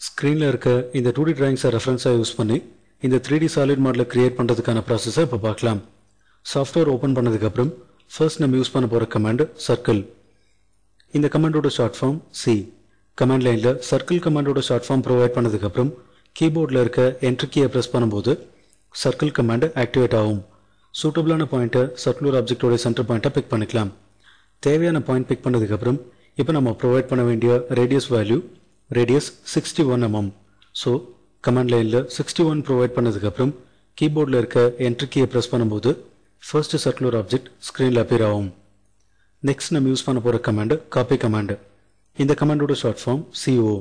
ஸ்க்ரீனில் இருக்க இந்த டூ டி டிராயிங்ஸை ரெஃபரன்ஸாக யூஸ் பண்ணி இந்த த்ரீ டி சாலிட் மாடலை கிரியேட் பண்ணுறதுக்கான ப்ராசஸை இப்போ பார்க்கலாம். சாஃப்ட்வேர் ஓப்பன் பண்ணதுக்கப்புறம் ஃபர்ஸ்ட் நம்ம யூஸ் பண்ண போகிற கமாண்ட் சர்க்கிள் இந்த கமாண்டோட ஷார்ட் ஃபார்ம் சி கமாண்ட் லைனில் சர்க்கிள் கமாண்டோட ஷார்ட் ஃபார்ம் ப்ரொவைட் பண்ணதுக்கப்புறம் கீபோர்டில் இருக்க என்ட்ரி கீயை ப்ரெஸ் பண்ணும்போது சர்க்கிள் கமாண்ட் ஆக்டிவேட் ஆகும். சூட்டபிளான பாயிண்ட்டை சர்க்குலர் ஆப்ஜெக்டோட சென்டர் பாயிண்ட்டை பிக் பண்ணிக்கலாம். தேவையான பாயிண்ட் பிக் பண்ணதுக்கப்புறம் இப்போ நம்ம ப்ரொவைட் பண்ண வேண்டிய radius value radius sixty one MM so command லைனில் சிக்ஸ்டி ஒன் ப்ரொவைட் பண்ணதுக்கப்புறம் கீபோர்டில் இருக்க என்ட்ரி கீயை ப்ரெஸ் பண்ணும்போது ஃபர்ஸ்ட் சர்க்குலர் ஆப்ஜெக்ட் ஸ்க்ரீனில் அப்பியர் ஆகும். நெக்ஸ்ட் நம்ம யூஸ் பண்ண போகிற கமாண்டு காப்பி கமாண்டு இந்த கமாண்டோட ஷார்ட் ஃபார்ம் சிஓ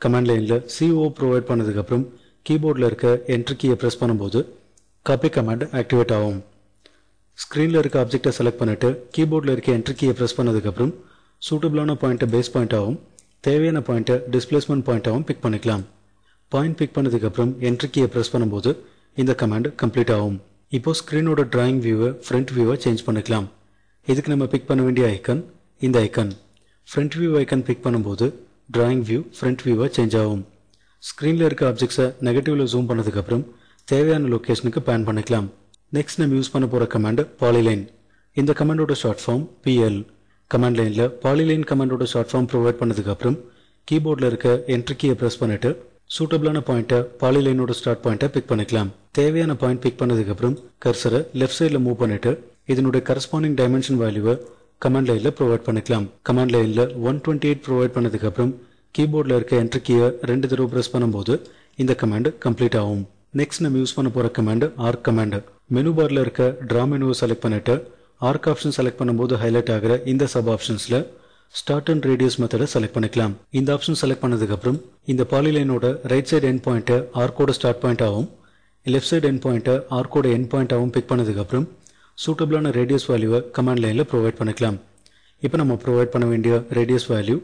கமாண்ட் லைனில் சிஓ ப்ரொவைட் பண்ணதுக்கப்புறம் கீபோர்டில் இருக்க என்ட்ரி கீயை ப்ரெஸ் பண்ணும்போது காப்பி கமாண்ட் ஆக்டிவேட் ஆகும். ஸ்க்ரீனில் இருக்க ஆப்ஜெக்டை செலக்ட் பண்ணிட்டு கீபோர்டில் இருக்க என்ட்ரி கீயை ப்ரெஸ் பண்ணதுக்கப்புறம் சூட்டபிளான பாயிண்ட்டை பேஸ் பாயிண்ட்டாகவும் தேவையான பாயிண்ட்டை டிஸ்பிளேஸ்மெண்ட் பாயிண்ட்டாகவும் பிக் பண்ணிக்கலாம். பாயிண்ட் பிக் பண்ணதுக்கப்புறம் என்ட்ரி கீயை ப்ரெஸ் பண்ணும்போது இந்த கமாண்ட் கம்ப்ளீட் ஆகும். இப்போ ஸ்க்ரீனோட டிராயிங் வியூவை ஃப்ரண்ட் வியூவை சேஞ்ச் பண்ணிக்கலாம். இதுக்கு நம்ம பிக் பண்ண வேண்டிய ஐக்கன் இந்த icon front view icon pick பண்ணும்போது டிராயிங் வியூ ஃப்ரண்ட் வியூவாக சேஞ்ச் ஆகும். ஸ்க்ரீனில் இருக்க ஆப்ஜெக்ட்ஸை நெகட்டிவில் ஜூம் பண்ணதுக்கப்புறம் தேவையான லொக்கேஷனுக்கு பேன் பண்ணிக்கலாம். நெக்ஸ்ட் நம்ம யூஸ் பண்ண போகிற கமாண்ட் பாலிலைன் இந்த கமாண்டோட ஷார்ட் ஃபார்ம் பிஎல் கமாண்ட் லைனில் பாலிலைன் கமாண்டோட ஷார்ட் ஃபார்ம் ப்ரொவைட் பண்ணதுக்கப்புறம் கீபோர்டில் இருக்க என்ட்ரி கீயை ப்ரெஸ் பண்ணிட்டு சூட்டபிளான பாயிண்ட்டை பாலிலைனோட ஸ்டார்ட் பாயிண்ட்டை பிக் பண்ணிக்கலாம். தேவையான பாயிண்ட் பிக் பண்ணதுக்கப்புறம் கர்சரை லெஃப்ட் சைடில் மூவ் பண்ணிட்டு இதனுடைய கரஸ்பாண்டிங் டைமென்ஷன் வேல்யூவை கமாண்ட் லைனில் ப்ரொவைட் பண்ணிக்கலாம். கமாண்ட் லைனில் ஒன் டுவெண்ட்டி எயிட் ப்ரொவைட் பண்ணதுக்கப்புறம் கீபோர்டில் இருக்க என்ட்ரி கீயை ரெண்டு தடவை ப்ரெஸ் பண்ணும்போது இந்த கமாண்ட் கம்ப்ளீட் ஆகும். நெக்ஸ்ட் நம்ம யூஸ் பண்ண போகிற கமாண்ட் ஆர்க் கமாண்ட் மெனு பாரில் இருக்க ட்ரா மெனுவை செலக்ட் பண்ணிட்டு ஆர்க் ஆப்ஷன் செலக்ட் பண்ணும்போது ஹைலைட் ஆகிற இந்த சப் ஆப்ஷன்ஸில் ஸ்டார்ட் அண்ட் ரேடியஸ் மெத்தடை செலக்ட் பண்ணிக்கலாம். இந்த ஆப்ஷன் செலக்ட் பண்ணதுக்கப்புறம் இந்த பாலிலைனோட ரைட் சைடு எண்ட் பாயிண்ட்டை ஆர்க்கோட ஸ்டார்ட் பாயிண்ட்டாகவும் லெஃப்ட் சைடு எண்ட் பாயிண்ட்டை ஆர்க்கோட எண்ட் பாயிண்ட்டாகவும் பிக் பண்ணதுக்கப்புறம் சூட்டபிளான ரேடியஸ் வேல்யூவை கமாண்ட் லைனில் ப்ரொவைட் பண்ணிக்கலாம். இப்போ நம்ம ப்ரொவைட் பண்ண வேண்டிய radius value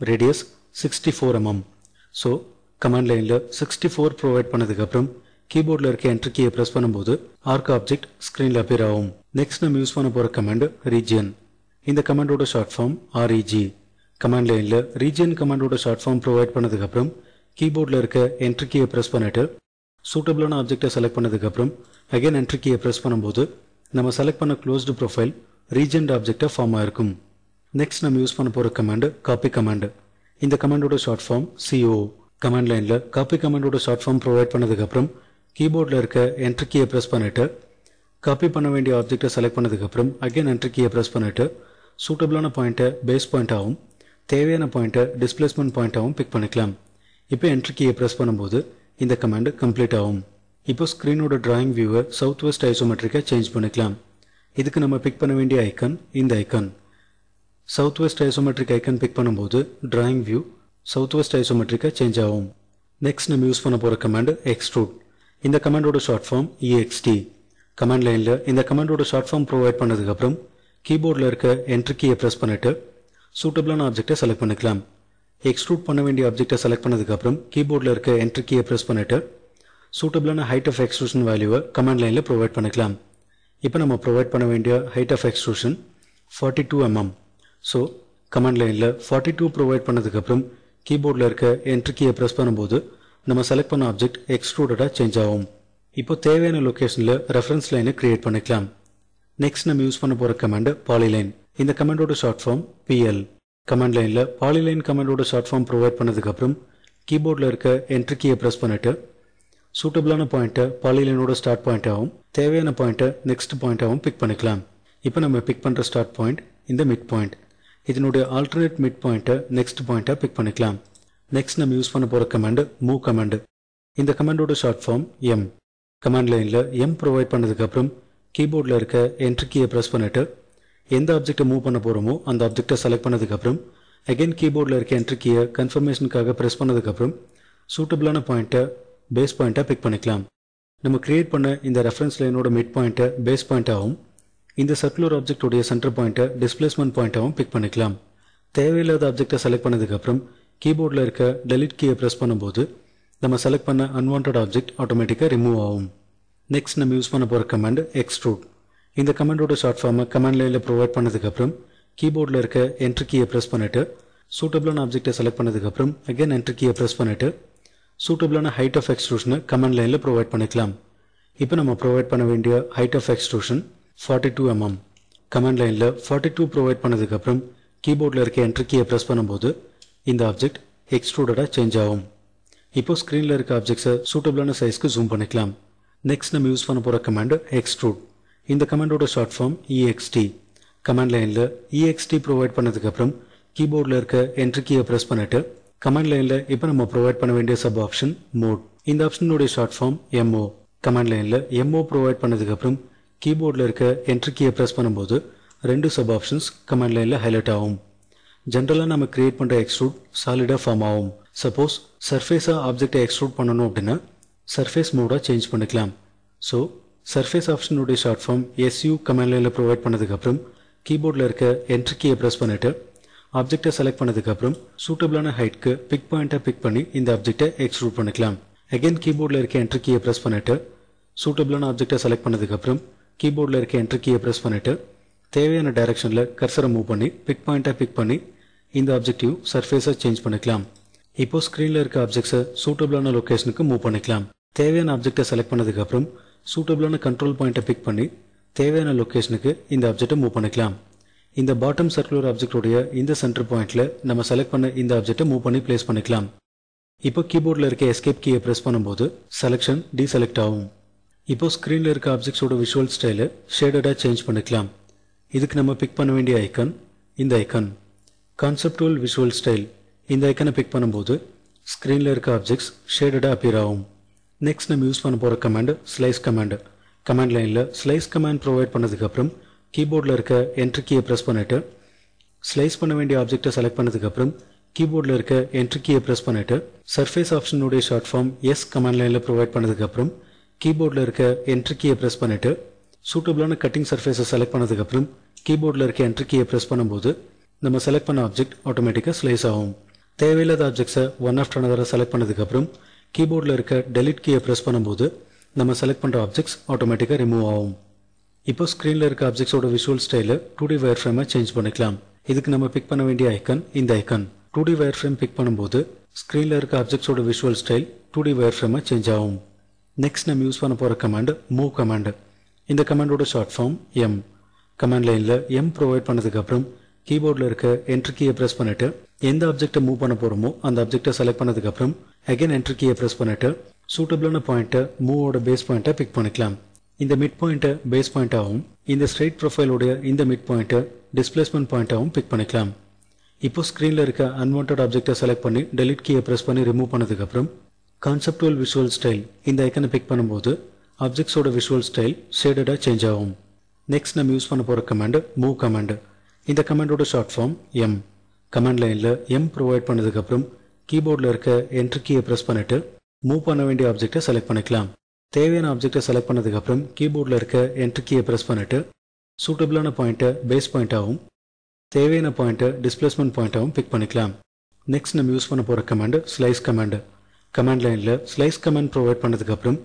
radius sixty four mm so command லைனில் சிக்ஸ்டி ஃபோர் ப்ரொவைட் பண்ணதுக்கப்புறம் கீபோர்டில் இருக்க என்ட்ரி கீயை ப்ரெஸ் பண்ணும்போது ஆர்க் ஆப்ஜெக்ட் ஸ்க்ரீனில் அப்பியர் ஆகும். நெக்ஸ்ட் நம்ம யூஸ் பண்ண போகிற கமெண்ட் ரீஜியன் இந்த கமெண்டோட ஷார்ட் ஃபார்ம் ஆர்இஜி கமெண்ட் லைனில் ரீஜியன் கமெண்டோட ஷார்ட் ஃபார்ம் ப்ரொவைட் பண்ணதுக்கப்புறம் கீபோர்டில் இருக்க என்ட்ரி கீயை ப்ரெஸ் பண்ணிட்டு சூட்டபிளான ஆப்ஜெக்டை செலக்ட் பண்ணதுக்கப்புறம் அகைன் என்ட்ரி கீயை ப்ரெஸ் பண்ணும்போது நம்ம செலக்ட் பண்ண க்ளோஸ்டு ப்ரொஃபைல் ரீஜென்ட் ஆப்ஜெக்டாக ஃபார்ம் ஆயிருக்கும். நெக்ஸ்ட் நம்ம யூஸ் பண்ண போகிற கமெண்ட் காப்பி கமெண்ட் இந்த கமெண்டோட ஷார்ட் ஃபார்ம் சிஓ கமெண்ட் லைனில் காப்பி கமெண்டோட ஷார்ட் ஃபார்ம் ப்ரொவைட் பண்ணதுக்கப்புறம் கீபோர்டில் இருக்க என்ட்ரி கீயை ப்ரெஸ் பண்ணிட்டு காப்பி பண்ண வேண்டிய ஆப்ஜெக்டை செலக்ட் பண்ணதுக்கப்புறம் அகைன் என்ட்ரி கீயை ப்ரெஸ் பண்ணிட்டு சூட்டபிளான பாயிண்ட்டை பேஸ் பாயிண்ட்டாகவும் தேவையான பாயிண்ட்டை டிஸ்பிளேஸ்மெண்ட் பாயிண்ட்டாகவும் பிக் பண்ணிக்கலாம். இப்போ என்ட்ரி கீயை ப்ரெஸ் பண்ணும்போது இந்த கமாண்ட் கம்ப்ளீட் ஆகும். இப்போ ஸ்க்ரீனோட டிராயிங் வியூவை சவுத் வெஸ்ட் ஐசோமெட்ரிக்காக சேஞ்ச் பண்ணிக்கலாம். இதுக்கு நம்ம பிக் பண்ண வேண்டிய ஐக்கன் இந்த icon south west isometric icon pick பண்ணும்போது டிராயிங் வியூ சவுத் வெஸ்ட் ஐசோமெட்ரிக்காக சேஞ்ச் ஆகும். நெக்ஸ்ட் நம்ம யூஸ் பண்ண போகிற கமாண்ட் எக்ஸ்ட்ரூட் இந்த கமாண்டோட ஷார்ட் ஃபார்ம் இஎக்ஸ்டி கமாண்ட் லைனில் இந்த கமாண்டோட ஷார்ட் ஃபார்ம் ப்ரொவைட் பண்ணதுக்கப்புறம் கீபோர்டில் இருக்க என்ட்ரி கீயை ப்ரெஸ் பண்ணிட்டு சூட்டபிளான ஆப்ஜெக்டை செலக்ட் பண்ணிக்கலாம். எக்ஸ்ட்ரூட் பண்ண வேண்டிய ஆப்ஜெக்டை செலக்ட் பண்ணதுக்கப்புறம் கீபோர்டில் இருக்க என்ட்ரி கீயை ப்ரெஸ் பண்ணிட்டு சூட்டபிளான ஹைட் ஆஃப் எக்ஸ்ட்ரூஷன் வேல்யூவை கமாண்ட் லைனில் ப்ரொவைட் பண்ணிக்கலாம். இப்போ நம்ம ப்ரொவைட் பண்ண வேண்டிய height of extrusion forty two mm so command லைனில் ஃபார்ட்டி டூ ப்ரொவைட் பண்ணதுக்கப்புறம் கீபோர்டில் இருக்க என்ட்ரி கீயை ப்ரெஸ் பண்ணும்போது நம்ம செலக்ட் பண்ண ஆப்ஜெக்ட் எக்ஸ்ட்ரூடடாக சேஞ்ச் ஆகும். இப்போ தேவையான லொக்கேஷனில் ரெஃபரன்ஸ் லைனை கிரியேட் பண்ணிக்கலாம். நெக்ஸ்ட் நம்ம யூஸ் பண்ண போகிற கமெண்ட் பாலிலைன் இந்த கமெண்டோட ஷார்ட் ஃபார்ம் பிஎல் கமெண்ட் லைனில் பாலிலைன் கமெண்டோட ஷார்ட் ஃபார்ம் ப்ரொவைட் பண்ணதுக்கப்புறம் கீபோர்டில் இருக்க என்ட்ரி கீயை ப்ரெஸ் பண்ணிட்டு சூட்டபிளான பாயிண்ட்டை பாலிலைனோட ஸ்டார்ட் பாயிண்ட்டாகவும் தேவையான பாயிண்ட்டை நெக்ஸ்ட் பாயிண்ட்டாகவும் பிக் பண்ணிக்கலாம். இப்போ நம்ம பிக் பண்ணுற ஸ்டார்ட் பாயிண்ட் இந்த மிட் பாயிண்ட் இதனுடைய ஆல்டர்னேட் மிட் பாயிண்ட்டை நெக்ஸ்ட் பாயிண்ட்டாக பிக் பண்ணிக்கலாம். நெக்ஸ்ட் நம்ம யூஸ் பண்ண போகிற கமாண்டு மூவ் கமாண்டு இந்த கமாண்டோட ஷார்ட் ஃபார்ம் எம் கமாண்ட் லைனில் எம் ப்ரொவைட் பண்ணதுக்கப்புறம் கீபோர்டில் இருக்க என்ட்ரி கீயை ப்ரெஸ் பண்ணிட்டு எந்த ஆப்ஜெக்ட்டை மூவ் பண்ண போகிறோமோ அந்த ஆப்ஜெக்டை செலக்ட் பண்ணதுக்கப்புறம் அகைன் கீபோர்டில் இருக்க என்ட்ரி கீயை கன்ஃபர்மேஷனுக்காக ப்ரெஸ் பண்ணதுக்கப்புறம் சூட்டபிளான பாயிண்ட்டை பேஸ் பாயிண்ட்டாக பிக் பண்ணிக்கலாம். நம்ம கிரியேட் பண்ண இந்த ரெஃபரன்ஸ் லைனோட மிட் பாயிண்ட்டை பேஸ் பாயிண்ட்டாகவும் இந்த சர்க்குலர் ஆப்ஜெக்டோடைய சென்டர் பாயிண்ட்டை டிஸ்பிளேஸ்மெண்ட் பாயிண்ட்டாகவும் பிக் பண்ணிக்கலாம். தேவையில்லாத ஆப்ஜெக்டை செலக்ட் பண்ணதுக்கப்புறம் கீபோர்டில் இருக்க டெலிட் கீயை ப்ரெஸ் பண்ணும்போது நம்ம செலக்ட் பண்ண அன்வான்ட் ஆப்ஜெக்ட் ஆட்டோமேட்டிக்காக ரிமூவ் ஆகும். நெக்ஸ்ட் நம்ம யூஸ் பண்ண போகிற கமெண்ட் எக்ஸ்ட்ரூட் இந்த கமெண்டோட ஷார்ட் ஃபார்மை கமெண்ட் லைனில் ப்ரொவைட் பண்ணதுக்கப்புறம் கீபோர்டில் இருக்க என்ட்ரி கீயை ப்ரெஸ் பண்ணிட்டு சூட்டபிளான ஆப்ஜெக்டை செலக்ட் பண்ணதுக்கப்புறம் அகைன் என்ட்ரி கீயை ப்ரெஸ் பண்ணிவிட்டு சூட்டபிளான ஹைட் ஆஃப் எக்ஸ்ட்ரூஷனை கமெண்ட் லைனில் ப்ரொவைட் பண்ணிக்கலாம். இப்போ நம்ம ப்ரொவைட் பண்ண வேண்டிய height of extrusion forty two mm comment லைனில் ஃபார்ட்டி டூ ப்ரொவைட் பண்ணதுக்கப்புறம் கீபோர்டில் இருக்க என்ட்ரி கீயை ப்ரெஸ் பண்ணும்போது இந்த ஆப்ஜெக்ட் எக்ஸ்ட்ரூடடாக சேஞ்ச் ஆகும். இப்போ ஸ்க்ரீனில் இருக்க ஆப்ஜெக்ட்ஸை சூட்டபிளான சைஸ்க்கு ஜூம் பண்ணிக்கலாம். நெக்ஸ்ட் நம்ம யூஸ் பண்ண போகிற கமாண்டு எக்ஸ்ட்ரூட் இந்த கமாண்டோட ஷார்ட் ஃபார்ம் இஎக்ஸ்டி கமாண்ட் லைனில் இஎக்ஸ்டி ப்ரொவைட் பண்ணதுக்கப்புறம் கீபோர்டில் இருக்க என்ட்ரி கீயை ப்ரெஸ் பண்ணிட்டு கமாண்ட் லைனில் இப்போ நம்ம ப்ரொவைட் பண்ண வேண்டிய சப் ஆப்ஷன் மோட் இந்த ஆப்ஷனுடைய ஷார்ட் ஃபார்ம் எம்ஓ கமாண்ட் லைனில் எம்ஓ ப்ரொவைட் பண்ணதுக்கப்புறம் கீபோர்டில் இருக்க என்ட்ரி கீயை ப்ரெஸ் பண்ணும்போது ரெண்டு சப் ஆப்ஷன்ஸ் கமாண்ட் லைனில் ஹைலைட் ஆகும். ஜென்ரலாக நம்ம கிரியேட் பண்ணுற எக்ஸ்ட்ரூட் சாலிடாக ஃபார்ம் ஆகும். சப்போஸ் சர்ஃபேஸாக ஆப்ஜெக்டை எக்ஸ்ட்ரூட் பண்ணணும் அப்படின்னா சர்ஃபேஸ் மோடாக சேஞ்ச் பண்ணிக்கலாம். ஸோ சர்ஃபேஸ் ஆப்ஷனுடைய ஷார்ட் ஃபார்ம் எஸ்யூ கமெண்ட் லைனில் ப்ரொவைட் பண்ணதுக்கப்புறம் கீபோர்டில் இருக்க என்ட்ரி கீயை ப்ரெஸ் பண்ணிவிட்டு ஆப்ஜெக்டை செலக்ட் பண்ணதுக்கப்புறம் சூட்டபிளான ஹைட்க்கு பிக் பாயிண்ட்டை பிக் பண்ணி இந்த ஆப்ஜெக்டை எக்ஸ்ட்ரூட் பண்ணிக்கலாம். அகைன் கீபோர்டில் இருக்க என்ட்ரி கீயை ப்ரெஸ் பண்ணிவிட்டு சூட்டபிளான ஆப்ஜெக்டை செலக்ட் பண்ணதுக்கப்புறம் கீபோர்டில் இருக்க என்ட்ரி கீயை ப்ரெஸ் பண்ணிவிட்டு தேவையான டைரக்ஷனில் கர்சரை மூவ் பண்ணி பிக் பாயிண்ட்டை பிக் பண்ணி இந்த ஆப்ஜெக்டிவ் சர்ஃபேஸை சேஞ்ச் பண்ணிக்கலாம். இப்போ ஸ்க்ரீனில் இருக்க ஆப்ஜெக்ட்ஸை சூட்டபிளான லொக்கேஷனுக்கு மூவ் பண்ணிக்கலாம். தேவையான ஆப்ஜெக்டை செலக்ட் பண்ணதுக்கப்புறம் சூட்டபிளான கண்ட்ரோல் பாயிண்ட்டை பிக் பண்ணி தேவையான லொக்கேஷனுக்கு இந்த ஆப்ஜெக்டை மூவ் பண்ணிக்கலாம். இந்த பாட்டம் சர்க்குலர் ஆப்ஜெக்டோடைய இந்த சென்டர் பாயிண்ட்ல நம்ம செலக்ட் பண்ண இந்த ஆப்ஜெக்டை மூவ் பண்ணி பிளேஸ் பண்ணிக்கலாம். இப்போ கீபோர்டில் இருக்க எஸ்கேப் கீயை ப்ரெஸ் பண்ணும்போது செலெக்ஷன் டீசெலக்ட் ஆகும். இப்போ ஸ்க்ரீனில் இருக்க ஆப்ஜெக்ட்ஸோட விஷுவல் ஸ்டைலை ஷேடடாக சேஞ்ச் பண்ணிக்கலாம். இதுக்கு நம்ம பிக் பண்ண வேண்டிய ஐக்கன் இந்த ஐக்கன் கான்செப்டுவல் விஷுவல் ஸ்டைல் இந்த ஐக்கனை பிக் பண்ணும்போது ஸ்க்ரீனில் இருக்க ஆப்ஜெக்ட்ஸ் ஷேடடாக அப்பியர் ஆகும். நெக்ஸ்ட் நம்ம யூஸ் பண்ண போகிற கமாண்ட் ஸ்லைஸ் கமாண்ட் கமாண்ட் லைனில் ஸ்லைஸ் கமாண்ட் ப்ரொவைட் பண்ணதுக்கப்புறம் கீபோர்டில் இருக்க என்ட்ரி கீயை ப்ரெஸ் பண்ணிவிட்டு ஸ்லைஸ் பண்ண வேண்டிய ஆப்ஜெக்டை செலக்ட் பண்ணதுக்கப்புறம் கீபோர்டில் இருக்க என்ட்ரி கீயை ப்ரெஸ் பண்ணிவிட்டு சர்ஃபேஸ் ஆப்ஷனுடைய ஷார்ட் ஃபார்ம் எஸ் கமாண்ட் லைனில் ப்ரொவைட் பண்ணதுக்கப்புறம் கீபோர்டில் இருக்க என்ட்ரி கீயை ப்ரெஸ் பண்ணிவிட்டு சூட்டபிளான கட்டிங் சர்ஃபேஸை செலக்ட் பண்ணதுக்கப்புறம் கீபோர்டில் இருக்க என்ட்ரி கீயை ப்ரெஸ் பண்ணும்போது நம்ம செலக்ட் பண்ண ஆப்ஜெக்ட் ஆட்டோமேட்டிக்காக ஸ்லைஸ் ஆகும். தேவையில்லாத ஆப்ஜெக்ட்ஸை ஒன் ஆஃப்டர் அனதரை செலக்ட் பண்ணதுக்கப்புறம் கீபோர்டில் இருக்க டெலிட் கீயை ப்ரெஸ் பண்ணும்போது நம்ம செலக்ட் பண்ணுற ஆப்ஜெக்ட்ஸ் ஆட்டோமேட்டிக்காக ரிமூவ் ஆகும். இப்போ ஸ்க்ரீனில் இருக்க ஆப்ஜெக்ட்ஸோட விஷுவல் ஸ்டைலை டூ டி வயர் ஃப்ரேமை சேஞ்ச் பண்ணிக்கலாம். இதுக்கு நம்ம பிக் பண்ண வேண்டிய ஐக்கன் இந்த icon two D wire frame pick பண்ணும்போது ஸ்க்ரீனில் இருக்க ஆப்ஜெக்ட்ஸோட visual style two D wire ஃப்ரேமை change ஆகும். நெக்ஸ்ட் நம்ம யூஸ் பண்ண போகிற கமாண்ட் மூவ் கமாண்ட் இந்த கமாண்டோட ஷார்ட் ஃபார்ம் எம் கமாண்ட் லைனில் எம் ப்ரொவைட் பண்ணதுக்கப்புறம் கீபோர்டில் இருக்க என்ட்ரி கீயை ப்ரெஸ் பண்ணிட்டு எந்த ஆப்ஜெக்ட்டை மூவ் பண்ண போகிறோமோ அந்த ஆப்ஜெக்ட்டை செலக்ட் பண்ணதுக்கப்புறம் அகைன் என்ட்ரி கீயை ப்ரெஸ் பண்ணிட்டு சூட்டபிளான பாயிண்ட்டை மூவோட பேஸ் பாயிண்ட்டை பிக் பண்ணிக்கலாம். இந்த மிட் பாயிண்ட்டை பேஸ் பாயிண்ட்டாகவும் இந்த ஸ்ட்ரெயிட் ப்ரொஃபைலுடைய இந்த மிட் பாயிண்ட்டை டிஸ்பிளேஸ்மெண்ட் பாயிண்ட்டாகவும் பிக் பண்ணிக்கலாம். இப்போ ஸ்க்ரீனில் இருக்க அன்வான்ட் ஆப்ஜெக்டை செலக்ட் பண்ணி டெலிட் கீயை ப்ரெஸ் பண்ணி ரிமூவ் பண்ணதுக்கப்புறம் கான்செப்டுவல் விஷுவல் ஸ்டைல் இந்த ஐக்கனை பிக் பண்ணும்போது ஆப்ஜெக்ட்ஸோட விஷுவல் ஸ்டைல் ஷேடடாக சேஞ்ச் ஆகும். நெக்ஸ்ட் நம்ம யூஸ் பண்ண போகிற கமாண்டு மூவ் கமாண்டு இந்த கமாண்டோட ஷார்ட் ஃபார்ம் எம் கமாண்ட் லைனில் எம் ப்ரொவைட் பண்ணதுக்கப்புறம் கீபோர்டில் இருக்க என்ட்ரி கீயை ப்ரெஸ் பண்ணிவிட்டு மூவ் பண்ண வேண்டிய ஆப்ஜெக்டை செலக்ட் பண்ணிக்கலாம். தேவையான ஆப்ஜெக்டை செலக்ட் பண்ணதுக்கப்புறம் கீபோர்டில் இருக்க என்ட்ரி கீயை ப்ரெஸ் பண்ணிவிட்டு சூட்டபிளான பாயிண்ட்டை பேஸ் பாயிண்ட்டாகவும் தேவையான பாயிண்ட்டை டிஸ்பிளேஸ்மெண்ட் பாயிண்ட்டாகவும் பிக் பண்ணிக்கலாம். நெக்ஸ்ட் நம்ம யூஸ் பண்ண போகிற கமாண்டு ஸ்லைஸ் கமாண்டு கமாண்ட் லைனில் ஸ்லைஸ் கமாண்ட் ப்ரொவைட் பண்ணதுக்கப்புறம்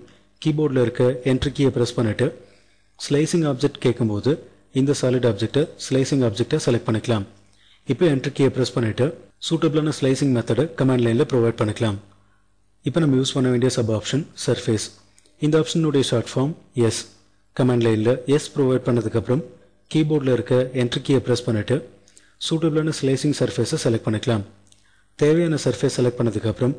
கீபோர்டில் இருக்க என்ட்ரி கீயை ப்ரெஸ் பண்ணிட்டு ஸ்லைசிங் ஆப்ஜெக்ட் கேட்கும்போது இந்த சாலிட் ஆப்ஜெக்ட்டை ஸ்லைசிங் ஆப்ஜெக்டை செலக்ட் பண்ணிக்கலாம். இப்போ என்ட்ரி கீயை ப்ரெஸ் பண்ணிட்டு சூட்டபிளான ஸ்லைசிங் மெத்தடை கமாண்ட் லைனில் ப்ரொவைட் பண்ணிக்கலாம். இப்போ நம்ம யூஸ் பண்ண வேண்டிய சப் ஆப்ஷன் சர்ஃபேஸ் இந்த ஆப்ஷனுடைய ஷார்ட் ஃபார்ம் எஸ் கமாண்ட் லைனில் எஸ் ப்ரொவைட் பண்ணதுக்கப்புறம் கீபோர்டில் இருக்க என்ட்ரி கீயை ப்ரெஸ் பண்ணிட்டு சூட்டபிளான ஸ்லைசிங் சர்ஃபேஸை செலக்ட் பண்ணிக்கலாம். தேவையான சர்ஃபேஸ் செலக்ட் பண்ணதுக்கப்புறம்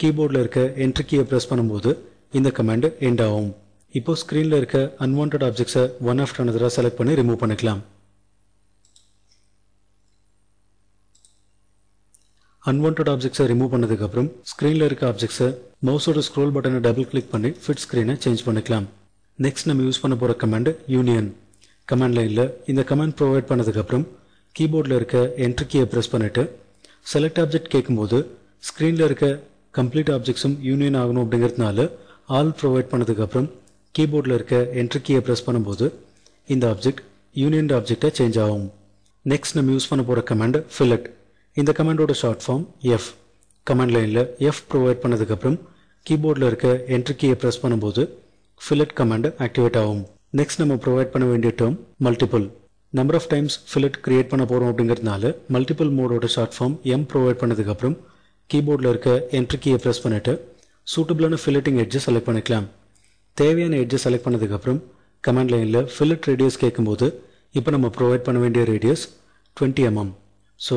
கீபோர்டில் இருக்க என்ட்ரி கீயை ப்ரெஸ் பண்ணும்போது இந்த கமாண்ட் எண்ட் ஆகும். இப்போ ஸ்க்ரீனில் இருக்க அன்வான்ட் ஆப்ஜெக்ட்ஸை ஒன் ஆஃப்டர் அனதராக செலக்ட் பண்ணி ரிமூவ் பண்ணிக்கலாம். அன்வான்ட் ஆப்ஜெக்ட்ஸை ரிமூவ் பண்ணதுக்கப்புறம் ஸ்க்ரீனில் இருக்க ஆப்ஜெக்ட்ஸை மவுஸோட ஸ்க்ரோல் பட்டனை டபுள் கிளிக் பண்ணி ஃபிட் ஸ்க்ரீனை சேஞ்ச் பண்ணிக்கலாம். நெக்ஸ்ட் நம்ம யூஸ் பண்ண போகிற கமாண்ட் யூனியன் கமாண்ட் லைனில் இந்த கமாண்ட் ப்ரொவைட் பண்ணதுக்கப்புறம் கீபோர்டில் இருக்க என்ட்ரி கீயை ப்ரெஸ் பண்ணிவிட்டு செலக்ட் ஆப்ஜெக்ட் கேட்கும்போது ஸ்க்ரீனில் இருக்க கம்ப்ளீட் ஆப்ஜெக்ட்ஸும் யூனியன் ஆகணும் அப்படிங்கிறதுனால ஆல் ப்ரொவைட் பண்ணதுக்கப்புறம் கீபோர்டில் இருக்க என்ட்ரி கீயை ப்ரெஸ் பண்ணும்போது இந்த ஆப்ஜெக்ட் யூனியன் ஆப்ஜெக்டாக சேஞ்ச் ஆகும். நெக்ஸ்ட் நம்ம யூஸ் பண்ண போகிற கமெண்ட் ஃபில்லட் இந்த கமெண்டோட ஷார்ட் ஃபார்ம் எஃப் கமெண்ட் லைனில் எஃப் ப்ரொவைட் பண்ணதுக்கப்புறம் கீபோர்டில் இருக்க என்ட்ரி கீயை ப்ரெஸ் பண்ணும்போது ஃபில்லட் கமெண்ட் ஆக்டிவேட் ஆகும். நெக்ஸ்ட் நம்ம ப்ரொவைட் பண்ண வேண்டிய term multiple number of times fillet create பண்ண போகிறோம் அப்படிங்கிறதுனால மல்டிபிள் மோடோட ஷார்ட் ஃபார்ம் எம் ப்ரொவைட் பண்ணதுக்கப்புறம் கீபோர்டில் இருக்க என்ட்ரி கீயை ப்ரெஸ் பண்ணிவிட்டு சூட்டபிளான ஃபில்லட்டிங் எட்ஜை செலக்ட் பண்ணிக்கலாம். தேவையான எட்ஜை செலக்ட் பண்ணதுக்கப்புறம் கமாண்ட் லைனில் ஃபில்லட் ரேடியஸ் கேட்கும்போது இப்போ நம்ம ப்ரொவைட் பண்ண வேண்டிய radius twenty mm so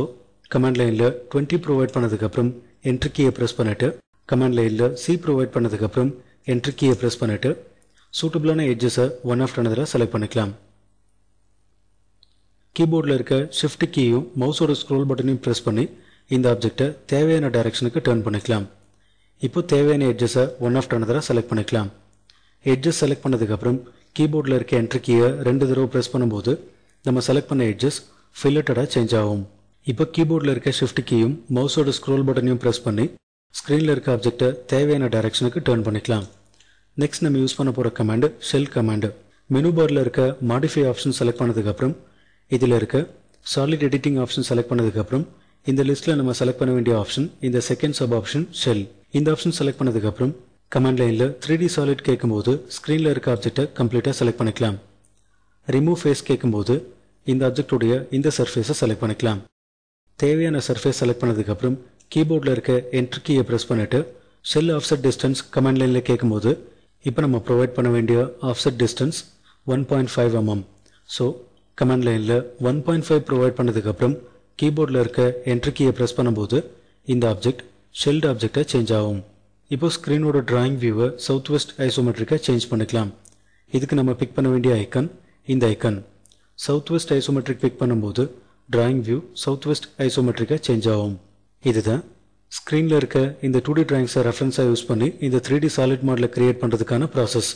command லைனில் டுவெண்ட்டி ப்ரொவைட் பண்ணதுக்கப்புறம் என்ட்ரி கீயை ப்ரெஸ் பண்ணிவிட்டு கமாண்ட் லைனில் சி ப்ரொவைட் பண்ணதுக்கப்புறம் என்ட்ரி கீயை ப்ரெஸ் பண்ணிவிட்டு சூட்டபிளான எட்ஜஸை ஒன் ஆஃப் அனதில் செலக்ட் பண்ணிக்கலாம். கீபோர்டில் இருக்க ஷிஃப்ட் கீயும் மவுஸோட ஸ்க்ரோல் பட்டனையும் ப்ரெஸ் பண்ணி இந்த ஆப்ஜெக்டை தேவையான டைரக்ஷனுக்கு டேர்ன் பண்ணிக்கலாம். இப்போ தேவையான எட்ஜஸை ஒன் ஆஃப் அனதரை செலக்ட் பண்ணிக்கலாம். எட்ஜஸ் செலக்ட் பண்ணதுக்கப்புறம் கீபோர்டில் இருக்க என்ட்ரி கீயை ரெண்டு தடவை ப்ரெஸ் பண்ணும்போது நம்ம செலக்ட் பண்ண எட்ஜஸ் ஃபில்லட்டடாக சேஞ்ச் ஆகும். இப்போ கீபோர்டில் இருக்க ஷிஃப்ட் கீயும் மவுஸோட ஸ்க்ரோல் பட்டனையும் ப்ரெஸ் பண்ணி ஸ்க்ரீனில் இருக்க ஆப்ஜெக்டை தேவையான டைரக்ஷனுக்கு டேர்ன் பண்ணிக்கலாம். நெக்ஸ்ட் நம்ம யூஸ் பண்ண போகிற கமாண்டு ஷெல் கமாண்டு மெனு பாரில் இருக்க மாடிஃபை ஆப்ஷன் செலக்ட் பண்ணதுக்கப்புறம் இதில் இருக்க சாலிட் எடிட்டிங் ஆப்ஷன் செலக்ட் பண்ணதுக்கப்புறம் இந்த லிஸ்ட்டில் நம்ம செலக்ட் பண்ண வேண்டிய ஆப்ஷன் இந்த செகண்ட் சப் ஆப்ஷன் ஷெல் இந்த ஆப்ஷன் செலக்ட் பண்ணதுக்கப்புறம் கமாண்ட் லைனில் த்ரீ டி சாலிட் கேட்கும்போது ஸ்க்ரீனில் இருக்க ஆப்ஜெக்டை கம்ப்ளீட்டாக செலக்ட் பண்ணிக்கலாம். ரிமூவ் ஃபேஸ் கேட்கும்போது இந்த ஆப்ஜெக்டுடைய இந்த சர்ஃபேஸை செலக்ட் பண்ணிக்கலாம். தேவையான சர்ஃபேஸ் செலக்ட் பண்ணதுக்கப்புறம் கீபோர்டில் இருக்க என்ட்ரி கீயை ப்ரெஸ் பண்ணிவிட்டு ஷெல் ஆஃப்செட் டிஸ்டன்ஸ் கமெண்ட் லைனில் கேட்கும்போது இப்போ நம்ம ப்ரொவைட் பண்ண வேண்டிய offset distance one point five mm so comment லைனில் ஒன் பாயிண்ட் ஃபைவ் ப்ரொவைட் பண்ணதுக்கப்புறம் கீபோர்டில் இருக்க என்ட்ரி கீயை ப்ரெஸ் பண்ணும்போது இந்த ஆப்ஜெக்ட் ஷெல்ட் ஆப்ஜெக்டாக சேஞ்ச் ஆகும். இப்போ ஸ்க்ரீனோட டிராயிங் வியூவை சவுத் வெஸ்ட் ஐசோமெட்ரிக்காக சேஞ்ச் பண்ணிக்கலாம். இதுக்கு நம்ம பிக் பண்ண வேண்டிய ஐக்கன் இந்த icon south west isometric pick பண்ணும்போது டிராயிங் வியூ சவுத் வெஸ்ட் ஐசோமெட்ரிக்காக சேஞ்ச் ஆகும். இதுதான் ஸ்க்ரீனில் இருக்க இந்த டூ டி டிராயிங்ஸை ரெஃபரன்ஸாக யூஸ் பண்ணி இந்த த்ரீ டி சாலிட் மாடலை கிரியேட் பண்ணுறதுக்கான ப்ராசஸ்